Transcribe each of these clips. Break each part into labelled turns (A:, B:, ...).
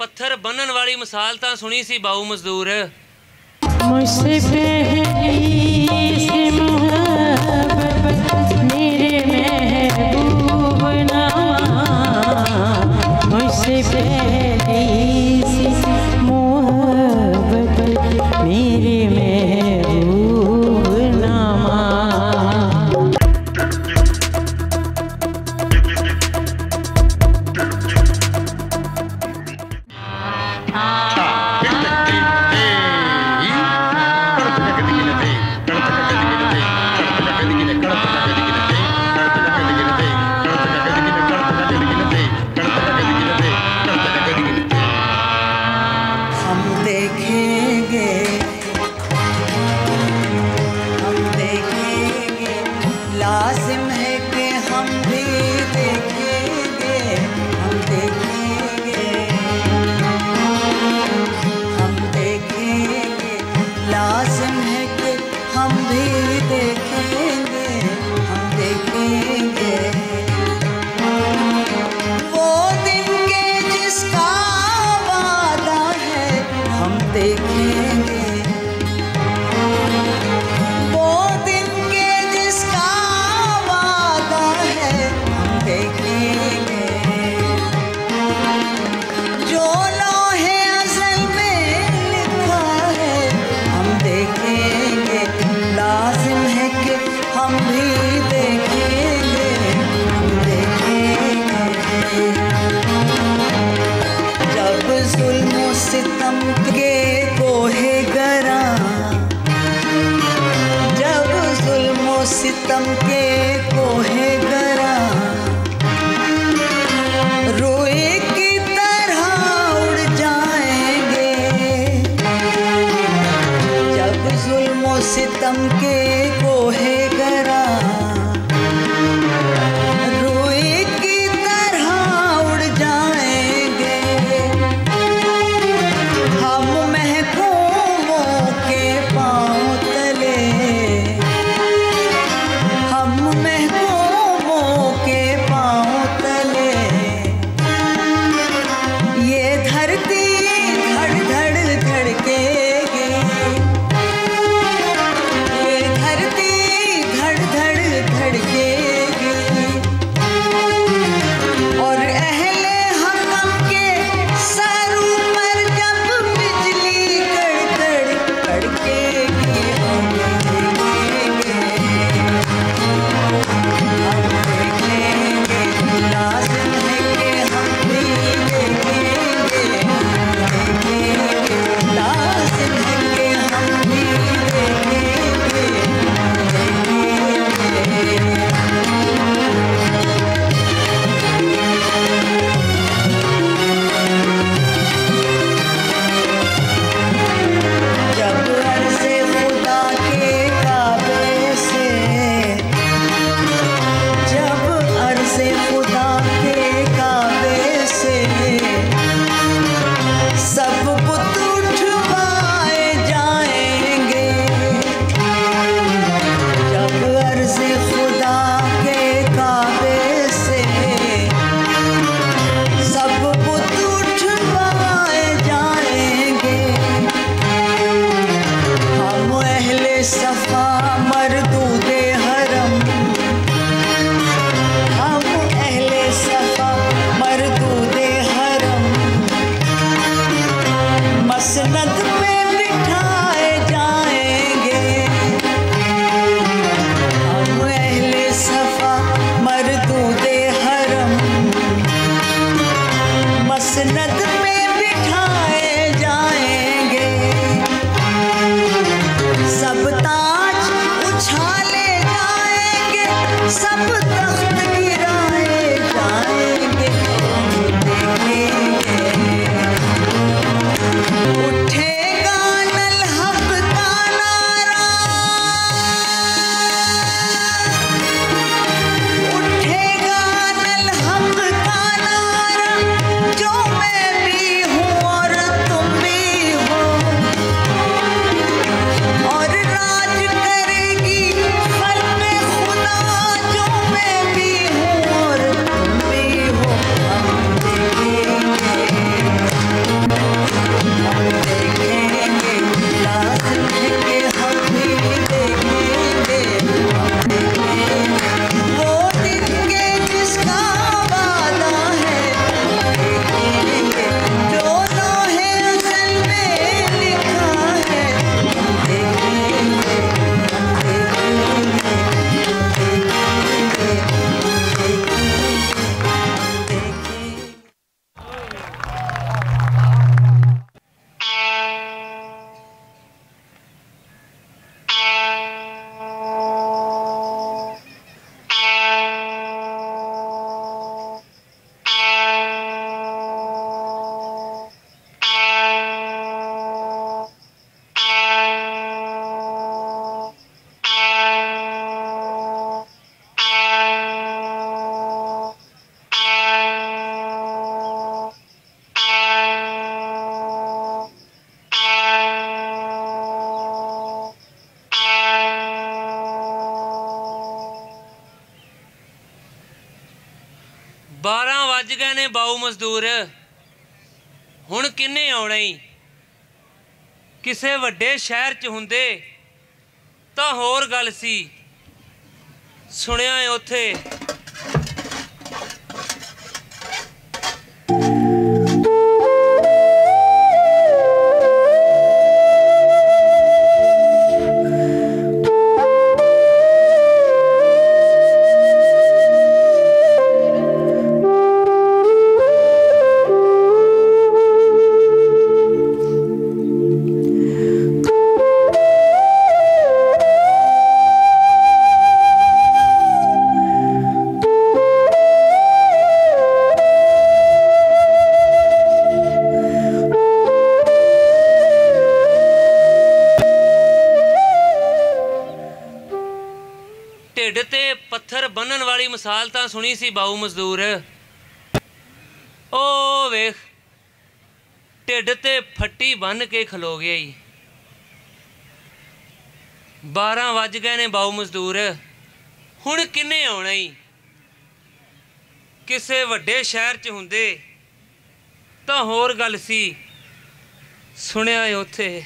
A: पत्थर बनन वाली मिसाल
B: तो सुनी सी बाऊ मजदूर। मेरे महबूब ना मुझसे पहली
C: आसन Anand
A: ਵੱਜ ਗਏ ਨੇ ਬਾਉ ਮਜ਼ਦੂਰ। ਹੁਣ ਕਿੰਨੇ ਆਉਣਾ ਈ? ਕਿਸੇ ਵੱਡੇ ਸ਼ਹਿਰ 'ਚ ਹੁੰਦੇ ਤਾਂ ਹੋਰ ਗੱਲ ਸੀ। ਸੁਣਿਆ ਏ ਉੱਥੇ। ਬੰਨਣ ਵਾਲੀ ਮਿਸਾਲ ਤਾਂ ਸੁਣੀ ਸੀ ਬਾਉ ਮਜ਼ਦੂਰ। ਓ ਵੇਖ, ਢਿੱਡ ਤੇ ਫੱਟੀ ਬੰਨ ਕੇ ਖਲੋ ਗਿਆ ਈ। 12 ਵੱਜ ਗਏ ਨੇ ਬਾਉ ਮਜ਼ਦੂਰ। ਹੁਣ ਕਿੰਨੇ ਆਉਣਾ ਈ? ਕਿਸੇ ਵੱਡੇ ਸ਼ਹਿਰ 'ਚ ਹੁੰਦੇ ਤਾਂ ਹੋਰ ਗੱਲ ਸੀ। ਸੁਣਿਆ ਏ ਉੱਥੇ।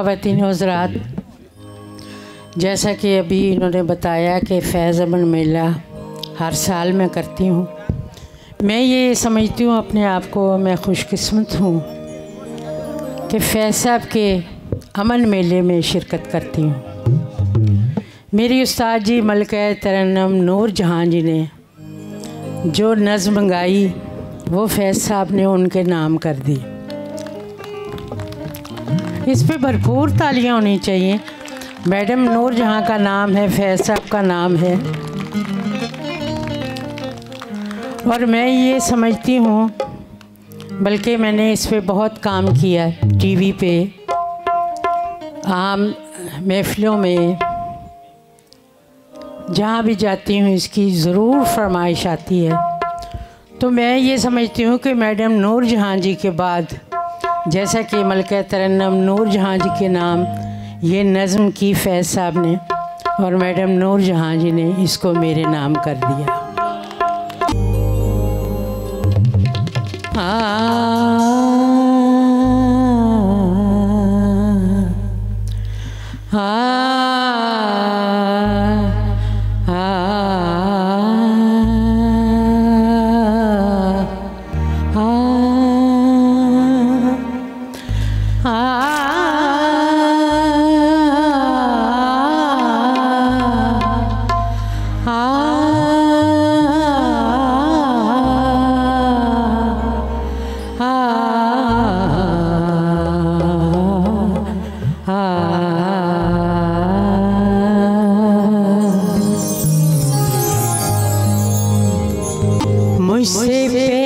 B: ख़वातीन हजरात। जैसा कि अभी इन्होंने बताया कि फैज़ अमन मेला हर साल मैं करती हूँ। मैं ये समझती हूँ अपने आप को, मैं खुशकस्मत हूँ कि फैज़ साहब के अमन मेले में शिरकत करती हूँ। मेरी उस्ताद जी मलक तरन्नम नूर जहाँ जी ने जो नज़म गाई, वो फैज़ साहब ने उनके नाम कर दी। इस पर भरपूर तालियाँ होनी चाहिए। मैडम नूर जहाँ का नाम है, फैज साहब का नाम है। और मैं ये समझती हूँ, बल्कि मैंने इस पर बहुत काम किया टीवी पे, आम महफिलों में। जहाँ भी जाती हूँ, इसकी ज़रूर फरमाइश आती है। तो मैं ये समझती हूँ कि मैडम नूर जहाँ जी के बाद जैसा कि मलका तरन्नम नूर जहाँ जी के नाम ये नज़म की फैज़ साहब ने और मैडम नूर जहाँ जी ने इसको मेरे नाम कर दिया। आ, मुझसे पहली